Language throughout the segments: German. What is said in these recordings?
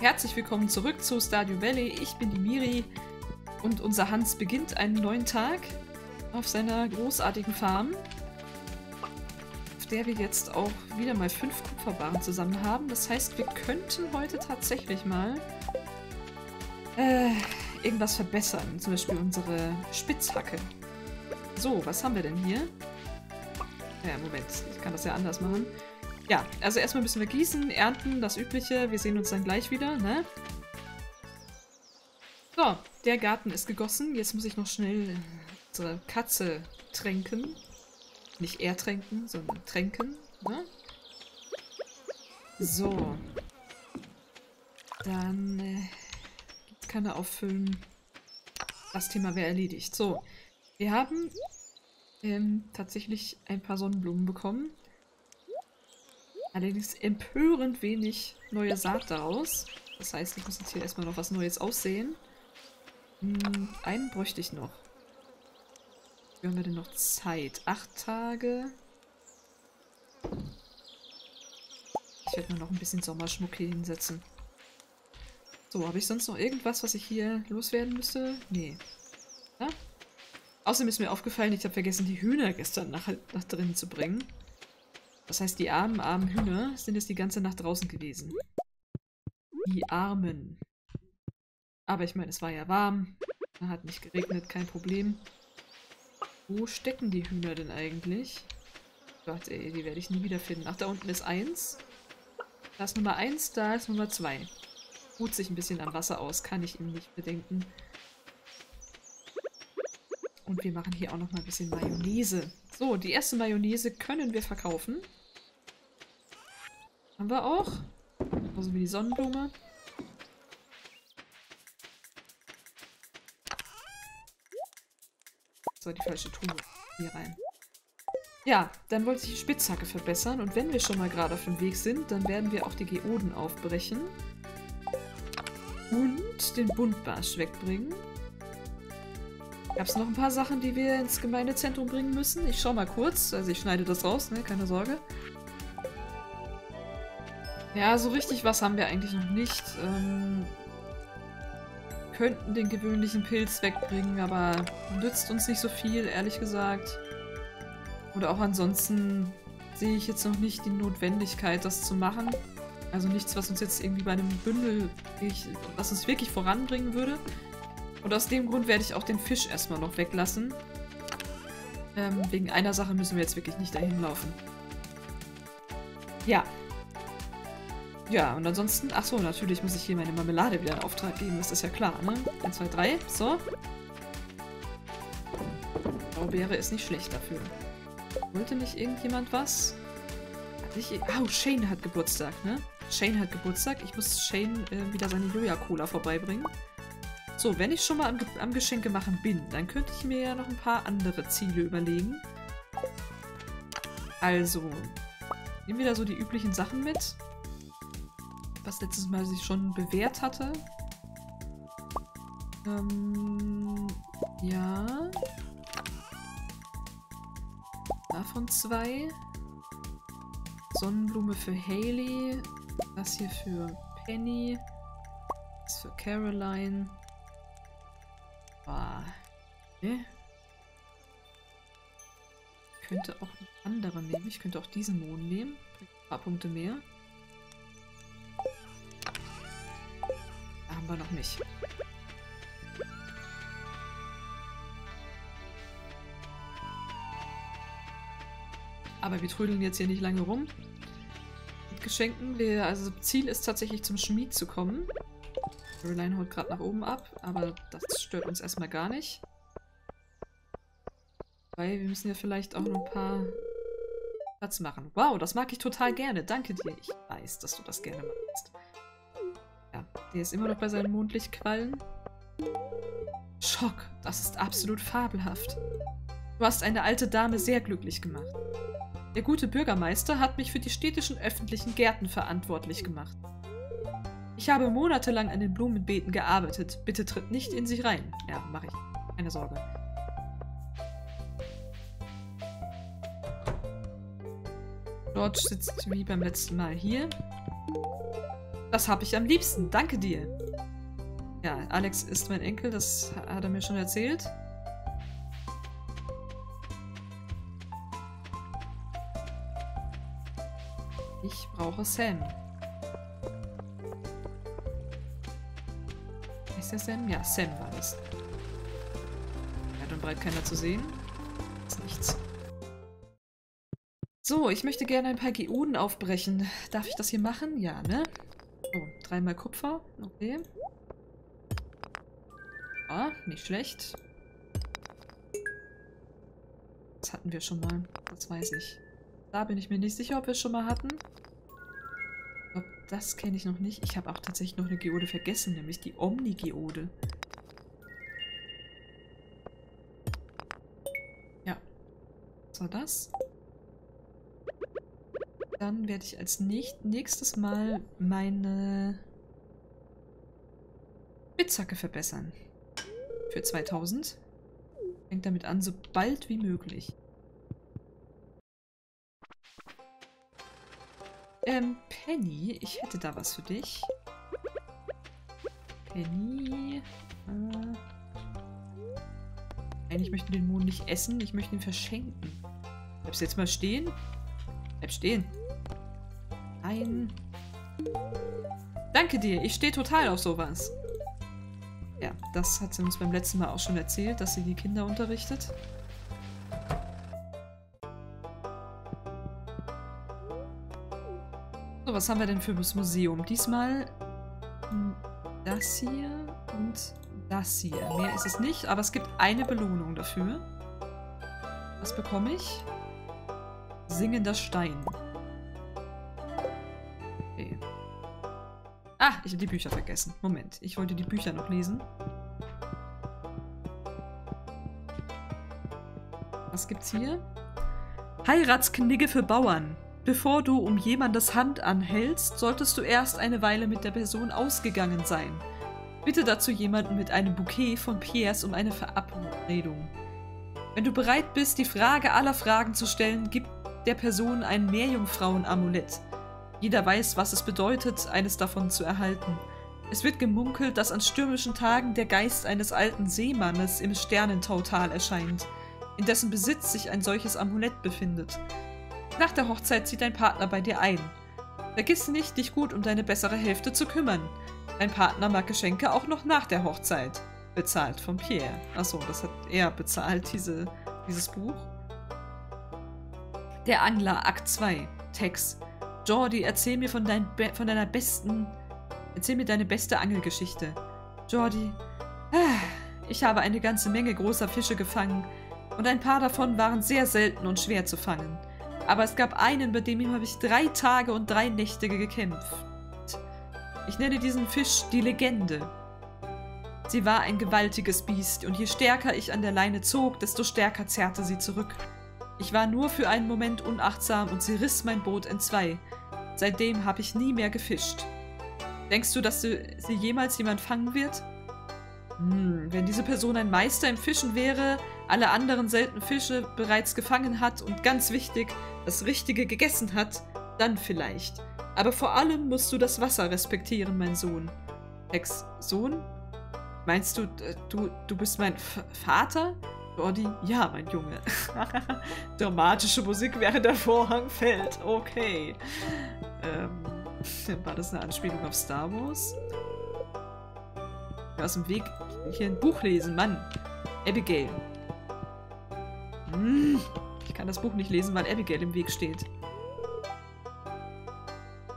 Herzlich willkommen zurück zu Stardew Valley. Ich bin die Miri und unser Hans beginnt einen neuen Tag auf seiner großartigen Farm, auf der wir jetzt auch wieder mal fünf Kupferbarren zusammen haben. Das heißt, wir könnten heute tatsächlich mal äh, irgendwas verbessern. Zum Beispiel unsere Spitzhacke. So, was haben wir denn hier? Ja, Moment, ich kann das ja anders machen. Ja, also erstmal müssen wir gießen, ernten, das Übliche. Wir sehen uns dann gleich wieder, ne? So, der Garten ist gegossen. Jetzt muss ich noch schnell unsere Katze tränken. Nicht ertränken, sondern tränken, ne? So. Dann äh, Kanne auffüllen. Das Thema wäre erledigt. So, wir haben ähm, tatsächlich ein paar Sonnenblumen bekommen. Allerdings empörend wenig neue Saat daraus. Das heißt, ich muss jetzt hier erstmal noch was Neues aussehen. Hm, einen bräuchte ich noch. Wie haben wir denn noch Zeit? Acht Tage. Ich werde mir noch ein bisschen Sommerschmuck hier hinsetzen. So, habe ich sonst noch irgendwas, was ich hier loswerden müsste? Nee. Ja? Außerdem ist mir aufgefallen, ich habe vergessen, die Hühner gestern nach, nach drinnen zu bringen. Das heißt, die armen, armen Hühner sind jetzt die ganze Nacht draußen gewesen. Die Armen. Aber ich meine, es war ja warm. Da hat nicht geregnet, kein Problem. Wo stecken die Hühner denn eigentlich? Gott, ey, die werde ich nie wiederfinden. Ach, da unten ist eins. Da ist Nummer eins, da ist Nummer zwei. Ruht sich ein bisschen am Wasser aus, kann ich ihm nicht bedenken. Und wir machen hier auch noch mal ein bisschen Mayonnaise. So, die erste Mayonnaise können wir verkaufen. Haben wir auch. Genauso wie die Sonnenblume. So, die falsche Truhe hier rein. Ja, dann wollte ich die Spitzhacke verbessern. Und wenn wir schon mal gerade auf dem Weg sind, dann werden wir auch die Geoden aufbrechen. Und den Buntbarsch wegbringen. Gab es noch ein paar Sachen, die wir ins Gemeindezentrum bringen müssen? Ich schau mal kurz. Also ich schneide das raus, ne? Keine Sorge. Ja, so richtig was haben wir eigentlich noch nicht. Ähm, könnten den gewöhnlichen Pilz wegbringen, aber nützt uns nicht so viel, ehrlich gesagt. Oder auch ansonsten sehe ich jetzt noch nicht die Notwendigkeit, das zu machen. Also nichts, was uns jetzt irgendwie bei einem Bündel, was uns wirklich voranbringen würde. Und aus dem Grund werde ich auch den Fisch erstmal noch weglassen. Ähm, wegen einer Sache müssen wir jetzt wirklich nicht dahin laufen. Ja, ja, und ansonsten, ach so, natürlich muss ich hier meine Marmelade wieder in Auftrag geben, das ist ja klar, ne? 1, 2, 3, so. Blaubeere ist nicht schlecht dafür. Wollte nicht irgendjemand was? Hat nicht... Oh, Shane hat Geburtstag, ne? Shane hat Geburtstag. Ich muss Shane äh, wieder seine Joja-Cola vorbeibringen. So, wenn ich schon mal am, am Geschenke machen bin, dann könnte ich mir ja noch ein paar andere Ziele überlegen. Also, nehmen wir da so die üblichen Sachen mit was letztes Mal sich schon bewährt hatte. Ähm, ja. Davon zwei. Sonnenblume für Haley. Das hier für Penny. Das für Caroline. Boah. Ne? Ich könnte auch einen anderen nehmen. Ich könnte auch diesen Mond nehmen. Ein paar Punkte mehr. haben wir noch nicht. Aber wir trödeln jetzt hier nicht lange rum. Mit Geschenken. Wir, also Ziel ist tatsächlich zum Schmied zu kommen. Caroline holt gerade nach oben ab, aber das stört uns erstmal gar nicht. Weil wir müssen ja vielleicht auch noch ein paar Platz machen. Wow, das mag ich total gerne. Danke dir. Ich weiß, dass du das gerne magst. Ja, der ist immer noch bei seinen Mondlichtquallen. Schock, das ist absolut fabelhaft. Du hast eine alte Dame sehr glücklich gemacht. Der gute Bürgermeister hat mich für die städtischen öffentlichen Gärten verantwortlich gemacht. Ich habe monatelang an den Blumenbeeten gearbeitet. Bitte tritt nicht in sich rein. Ja, mache ich. Keine Sorge. George sitzt wie beim letzten Mal hier. Das habe ich am liebsten. Danke dir. Ja, Alex ist mein Enkel, das hat er mir schon erzählt. Ich brauche Sam. Ist der Sam? Ja, Sam war das. Ja, dann breit keiner zu sehen. Ist nichts. So, ich möchte gerne ein paar Geoden aufbrechen. Darf ich das hier machen? Ja, ne? Oh, dreimal Kupfer. Okay. Ah, nicht schlecht. Das hatten wir schon mal. Das weiß ich. Da bin ich mir nicht sicher, ob wir es schon mal hatten. Das kenne ich noch nicht. Ich habe auch tatsächlich noch eine Geode vergessen, nämlich die Omni-Geode. Ja. War das? Dann werde ich als nicht, nächstes Mal meine Spitzhacke verbessern. Für 2000. Fängt damit an, so bald wie möglich. Ähm, Penny, ich hätte da was für dich. Penny. Äh, ich möchte den Mond nicht essen, ich möchte ihn verschenken. Bleibst du jetzt mal stehen? Bleib stehen. Nein. Danke dir, ich stehe total auf sowas. Ja, das hat sie uns beim letzten Mal auch schon erzählt, dass sie die Kinder unterrichtet. So, was haben wir denn für das Museum? Diesmal das hier und das hier. Mehr ist es nicht, aber es gibt eine Belohnung dafür. Was bekomme ich? Singender Stein. Okay. Ah, ich habe die Bücher vergessen. Moment, ich wollte die Bücher noch lesen. Was gibt's hier? Heiratsknigge für Bauern. Bevor du um jemandes Hand anhältst, solltest du erst eine Weile mit der Person ausgegangen sein. Bitte dazu jemanden mit einem Bouquet von Pierres um eine Verabredung. Wenn du bereit bist, die Frage aller Fragen zu stellen, gib der Person ein Meerjungfrauen-Amulett. Jeder weiß, was es bedeutet, eines davon zu erhalten. Es wird gemunkelt, dass an stürmischen Tagen der Geist eines alten Seemannes im Sternentautal erscheint, in dessen Besitz sich ein solches Amulett befindet. Nach der Hochzeit zieht dein Partner bei dir ein. Vergiss nicht, dich gut um deine bessere Hälfte zu kümmern. Dein Partner mag Geschenke auch noch nach der Hochzeit. Bezahlt von Pierre. Achso, das hat er bezahlt, diese, dieses Buch. Der Angler, Akt 2. Text. Jordi, erzähl mir von, dein Be von deiner besten... Erzähl mir deine beste Angelgeschichte. Jordi, ich habe eine ganze Menge großer Fische gefangen und ein paar davon waren sehr selten und schwer zu fangen. Aber es gab einen, bei dem habe ich drei Tage und drei Nächte gekämpft. Ich nenne diesen Fisch die Legende. Sie war ein gewaltiges Biest, und je stärker ich an der Leine zog, desto stärker zerrte sie zurück. Ich war nur für einen Moment unachtsam und sie riss mein Boot entzwei. Seitdem habe ich nie mehr gefischt. Denkst du, dass sie jemals jemand fangen wird? Hm, wenn diese Person ein Meister im Fischen wäre, alle anderen seltenen Fische bereits gefangen hat und ganz wichtig, das Richtige gegessen hat, dann vielleicht. Aber vor allem musst du das Wasser respektieren, mein Sohn. Ex, Sohn? Meinst du, du, du bist mein F Vater? Jordi, ja, mein Junge. Dramatische Musik, während der Vorhang fällt. Okay. Ähm, war das eine Anspielung auf Star Wars? Aus dem Weg. Hier ein Buch lesen, Mann. Abigail. Hm, ich kann das Buch nicht lesen, weil Abigail im Weg steht.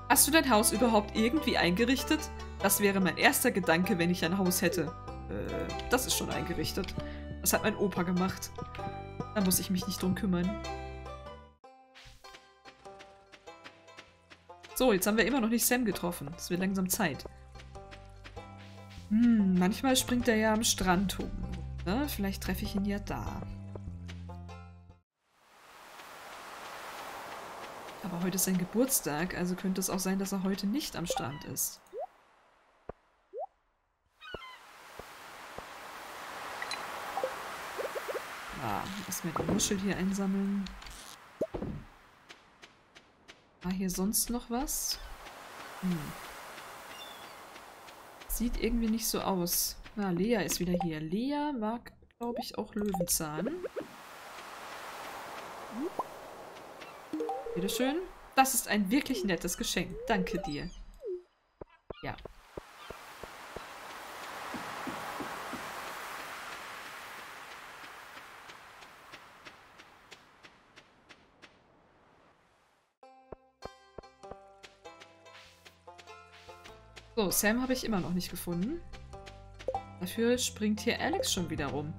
Hast du dein Haus überhaupt irgendwie eingerichtet? Das wäre mein erster Gedanke, wenn ich ein Haus hätte. Äh, das ist schon eingerichtet. Das hat mein Opa gemacht. Da muss ich mich nicht drum kümmern. So, jetzt haben wir immer noch nicht Sam getroffen. Es wird langsam Zeit. Hm, manchmal springt er ja am Strand rum. Ne? Vielleicht treffe ich ihn ja da. Aber heute ist sein Geburtstag, also könnte es auch sein, dass er heute nicht am Strand ist. Ah, erstmal die Muschel hier einsammeln. War hier sonst noch was? Hm. sieht irgendwie nicht so aus. Na, Lea ist wieder hier. Lea mag, glaube ich, auch Löwenzahn. Bitteschön. Das ist ein wirklich nettes Geschenk. Danke dir. Ja. So, Sam habe ich immer noch nicht gefunden. Dafür springt hier Alex schon wieder rum.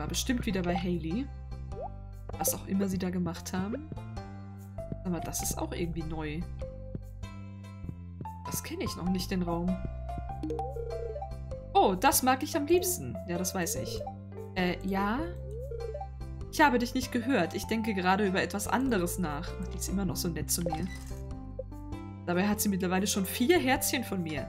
War bestimmt wieder bei Haley. Was auch immer sie da gemacht haben. Aber das ist auch irgendwie neu. Das kenne ich noch nicht, den Raum. Oh, das mag ich am liebsten. Ja, das weiß ich. Äh, ja? Ich habe dich nicht gehört. Ich denke gerade über etwas anderes nach. die ist immer noch so nett zu mir. Dabei hat sie mittlerweile schon vier Herzchen von mir.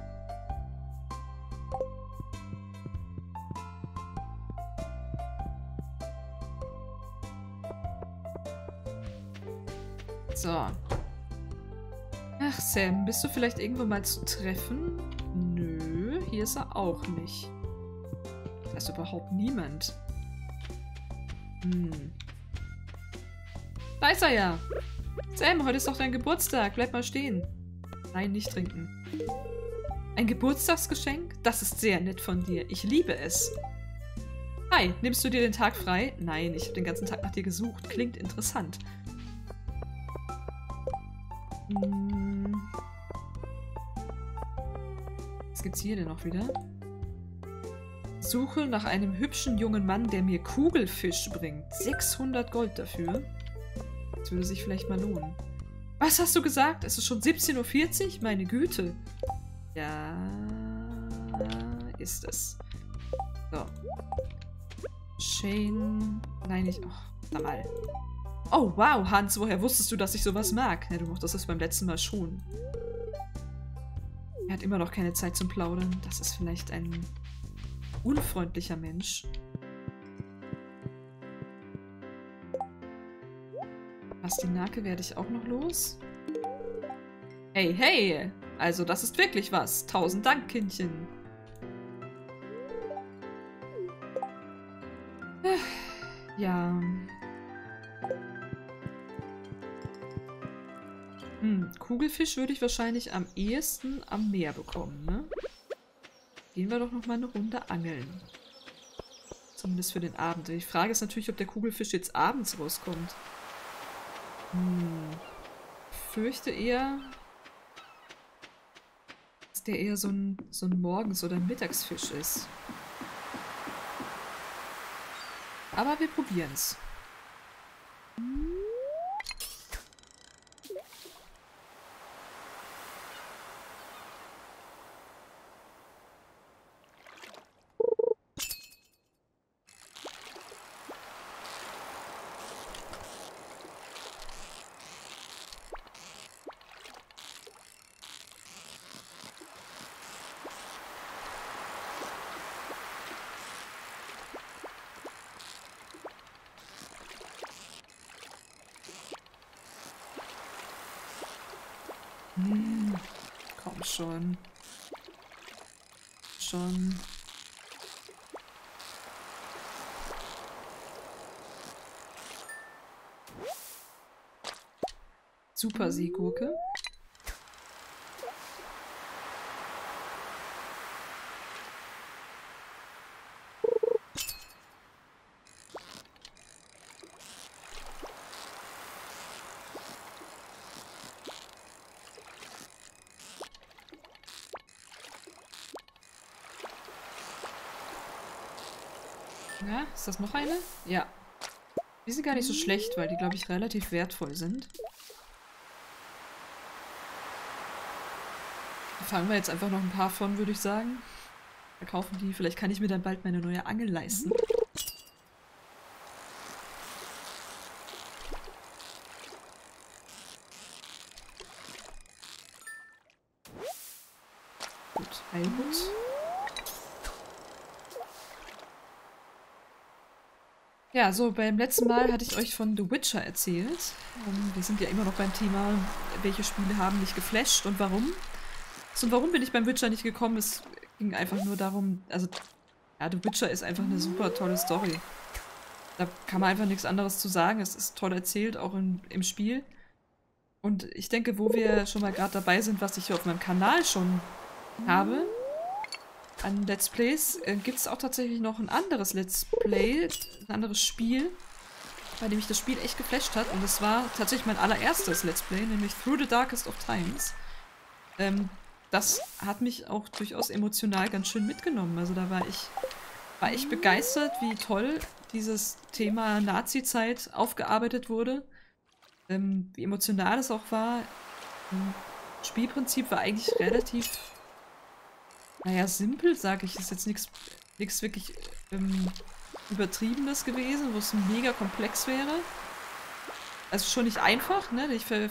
Ach, Sam, bist du vielleicht irgendwo mal zu treffen? Nö, hier ist er auch nicht. Da ist überhaupt niemand. Hm. Da ist er ja. Sam, heute ist doch dein Geburtstag. Bleib mal stehen. Nein, nicht trinken. Ein Geburtstagsgeschenk? Das ist sehr nett von dir. Ich liebe es. Hi, nimmst du dir den Tag frei? Nein, ich habe den ganzen Tag nach dir gesucht. Klingt interessant. Hm. Was gibt's hier denn noch wieder? Suche nach einem hübschen jungen Mann, der mir Kugelfisch bringt. 600 Gold dafür. Das würde sich vielleicht mal lohnen. Was hast du gesagt? Es ist schon 17.40 Uhr? Meine Güte. Ja, ist es. So. Shane. Nein, nicht. Oh, mal. Oh, wow, Hans, woher wusstest du, dass ich sowas mag? Ja, du mochtest es beim letzten Mal schon. Er hat immer noch keine Zeit zum Plaudern. Das ist vielleicht ein unfreundlicher Mensch. Pastinake werde ich auch noch los. Hey, hey! Also das ist wirklich was. Tausend Dank, Kindchen. Ja. Hm, Kugelfisch würde ich wahrscheinlich am ehesten am Meer bekommen, ne? Gehen wir doch noch mal eine Runde angeln. Zumindest für den Abend. Die Frage ist natürlich, ob der Kugelfisch jetzt abends rauskommt. Hm. Fürchte eher, dass der eher so ein, so ein Morgens- oder Mittagsfisch ist. Aber wir probieren's. Hm, komm schon. Schon. Super Seegurke. Ja, ist das noch eine? Ja. Die sind gar nicht so schlecht, weil die, glaube ich, relativ wertvoll sind. Da fangen wir jetzt einfach noch ein paar von, würde ich sagen. Verkaufen die. Vielleicht kann ich mir dann bald meine neue Angel leisten. Gut, Heilhut. Ja, so beim letzten Mal hatte ich euch von The Witcher erzählt. Um, wir sind ja immer noch beim Thema, welche Spiele haben mich geflasht und warum. So, und warum bin ich beim Witcher nicht gekommen? Es ging einfach nur darum, also, ja, The Witcher ist einfach eine super tolle Story. Da kann man einfach nichts anderes zu sagen. Es ist toll erzählt, auch in, im Spiel. Und ich denke, wo wir schon mal gerade dabei sind, was ich hier auf meinem Kanal schon habe, an Let's Plays, äh, gibt es auch tatsächlich noch ein anderes Let's Play, ein anderes Spiel, bei dem mich das Spiel echt geflasht hat. Und das war tatsächlich mein allererstes Let's Play, nämlich Through the Darkest of Times. Ähm, das hat mich auch durchaus emotional ganz schön mitgenommen. Also da war ich, war ich begeistert, wie toll dieses Thema Nazi-Zeit aufgearbeitet wurde. Ähm, wie emotional es auch war. Das Spielprinzip war eigentlich relativ naja, simpel, sage ich, ist jetzt nichts wirklich ähm, Übertriebenes gewesen, wo es mega komplex wäre. Also schon nicht einfach, ne? Nicht, ver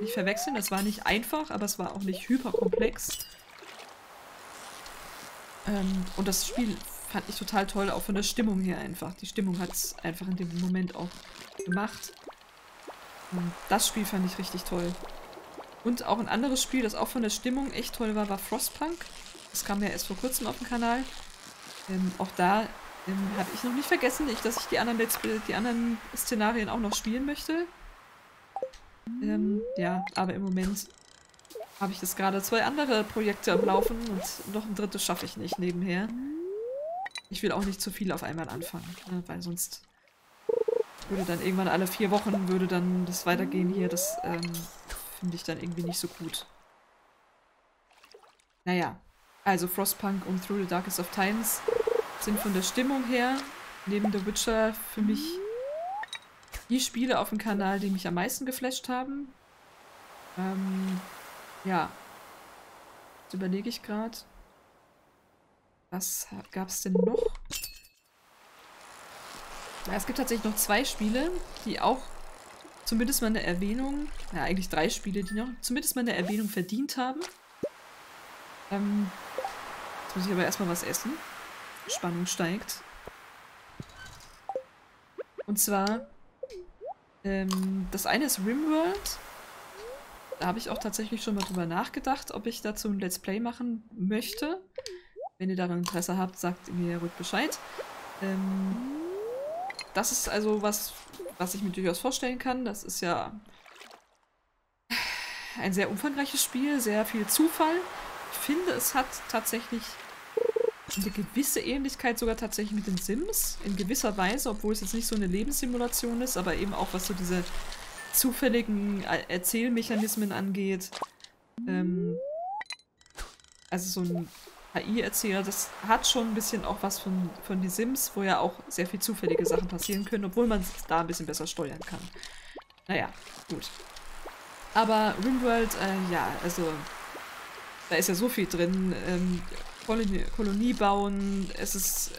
nicht verwechseln, es war nicht einfach, aber es war auch nicht hyperkomplex. Ähm, und das Spiel fand ich total toll, auch von der Stimmung her einfach. Die Stimmung hat es einfach in dem Moment auch gemacht. Und das Spiel fand ich richtig toll. Und auch ein anderes Spiel, das auch von der Stimmung echt toll war, war Frostpunk. Das kam ja erst vor kurzem auf dem Kanal. Ähm, auch da ähm, habe ich noch nicht vergessen, ich, dass ich die anderen, Let's die anderen Szenarien auch noch spielen möchte. Ähm, ja, aber im Moment habe ich das gerade zwei andere Projekte am Laufen und noch ein drittes schaffe ich nicht nebenher. Ich will auch nicht zu viel auf einmal anfangen, ne, weil sonst würde dann irgendwann alle vier Wochen würde dann das weitergehen hier. Das ähm, finde ich dann irgendwie nicht so gut. Naja, also Frostpunk und Through the Darkest of Times sind von der Stimmung her neben The Witcher für mich die Spiele auf dem Kanal, die mich am meisten geflasht haben. Ähm, ja. Jetzt überlege ich gerade. Was gab es denn noch? Ja, es gibt tatsächlich noch zwei Spiele, die auch zumindest mal eine Erwähnung, ja eigentlich drei Spiele, die noch zumindest mal eine Erwähnung verdient haben. Ähm, jetzt muss ich aber erstmal was essen. Spannung steigt. Und zwar, ähm, das eine ist Rimworld. Da habe ich auch tatsächlich schon mal drüber nachgedacht, ob ich dazu ein Let's Play machen möchte. Wenn ihr daran Interesse habt, sagt mir ruhig Bescheid. Ähm, das ist also was, was ich mir durchaus vorstellen kann. Das ist ja ein sehr umfangreiches Spiel, sehr viel Zufall finde, es hat tatsächlich eine gewisse Ähnlichkeit sogar tatsächlich mit den Sims. In gewisser Weise, obwohl es jetzt nicht so eine Lebenssimulation ist, aber eben auch was so diese zufälligen Erzählmechanismen angeht. Ähm, also so ein KI-Erzähler, das hat schon ein bisschen auch was von, von die Sims, wo ja auch sehr viel zufällige Sachen passieren können, obwohl man es da ein bisschen besser steuern kann. Naja, gut. Aber Rimworld, äh, ja, also da ist ja so viel drin. Ähm, Kolonie, Kolonie, bauen, es ist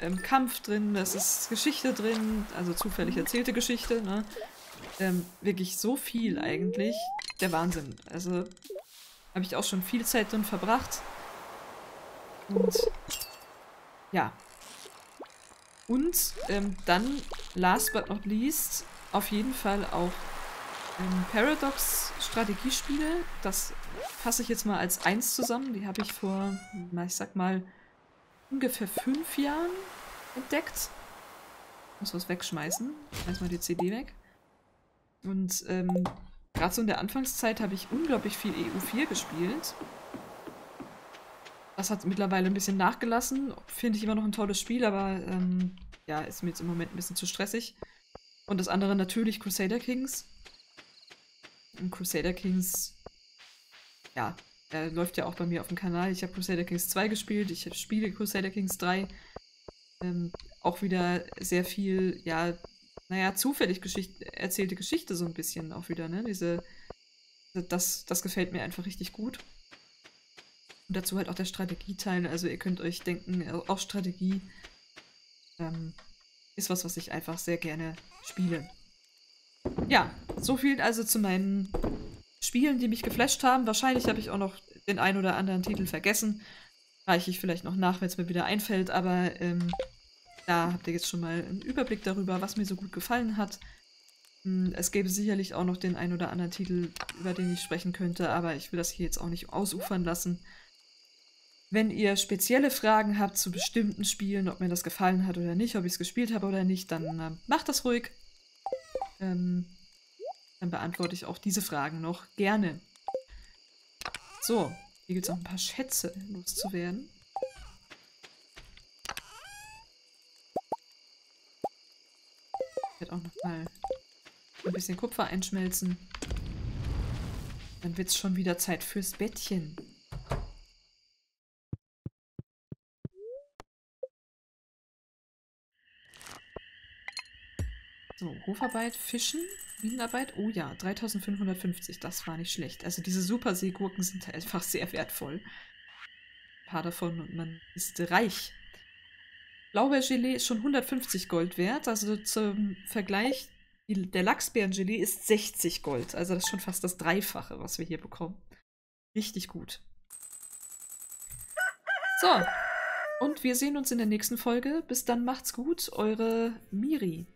ähm, Kampf drin, es ist Geschichte drin, also zufällig erzählte Geschichte, ne? Ähm, wirklich so viel eigentlich. Der Wahnsinn. Also habe ich auch schon viel Zeit drin verbracht. Und ja. Und ähm, dann, last but not least, auf jeden Fall auch ähm, Paradox Strategiespiele. Das fasse ich jetzt mal als eins zusammen. Die habe ich vor, ich sag mal, ungefähr fünf Jahren entdeckt. Muss was wegschmeißen. Schmeiß mal die CD weg. Und ähm, gerade so in der Anfangszeit habe ich unglaublich viel EU4 gespielt. Das hat mittlerweile ein bisschen nachgelassen. Finde ich immer noch ein tolles Spiel, aber ähm, ja, ist mir jetzt im Moment ein bisschen zu stressig. Und das andere natürlich Crusader Kings. Und Crusader Kings ja, äh, läuft ja auch bei mir auf dem Kanal. Ich habe Crusader Kings 2 gespielt, ich spiele Crusader Kings 3. Ähm, auch wieder sehr viel, ja, naja, zufällig Geschichte, erzählte Geschichte so ein bisschen auch wieder, ne? Diese, das, das gefällt mir einfach richtig gut. Und dazu halt auch der Strategieteil. Also ihr könnt euch denken, auch Strategie ähm, ist was, was ich einfach sehr gerne spiele. Ja, so viel also zu meinen Spielen, die mich geflasht haben. Wahrscheinlich habe ich auch noch den ein oder anderen Titel vergessen. Reiche ich vielleicht noch nach, wenn es mir wieder einfällt. Aber ähm, da habt ihr jetzt schon mal einen Überblick darüber, was mir so gut gefallen hat. Hm, es gäbe sicherlich auch noch den ein oder anderen Titel, über den ich sprechen könnte, aber ich will das hier jetzt auch nicht ausufern lassen. Wenn ihr spezielle Fragen habt zu bestimmten Spielen, ob mir das gefallen hat oder nicht, ob ich es gespielt habe oder nicht, dann äh, macht das ruhig. Ähm, dann beantworte ich auch diese Fragen noch gerne. So, hier gibt es auch ein paar Schätze loszuwerden. Ich werde auch noch mal ein bisschen Kupfer einschmelzen. Dann wird es schon wieder Zeit fürs Bettchen. Hofarbeit, Fischen, Minenarbeit. Oh ja, 3550, das war nicht schlecht. Also diese Super-Seegurken sind einfach sehr wertvoll. Ein paar davon und man ist reich. Blaubeergelee ist schon 150 Gold wert. Also zum Vergleich, der Lachsbeerengelee ist 60 Gold. Also das ist schon fast das Dreifache, was wir hier bekommen. Richtig gut. So, und wir sehen uns in der nächsten Folge. Bis dann macht's gut, eure Miri.